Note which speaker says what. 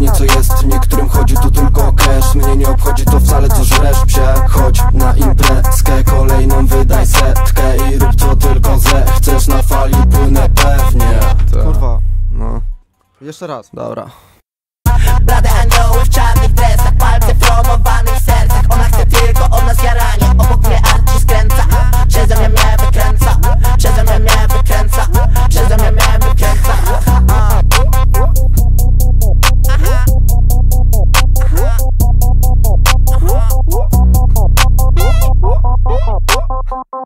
Speaker 1: obojętnie co jest. Niektórym chodzi tu tylko o cash. Mnie nie obchodzi to wcale co żresz psie Chodź na imprezkę, kolejną wydaj setkę I rób co tylko zechcesz. Na fali płynę pewnie.
Speaker 2: Ta. Kurwa, no.
Speaker 3: Jeszcze raz.
Speaker 1: Dobra.
Speaker 4: Blade anioły w czarnych dresach.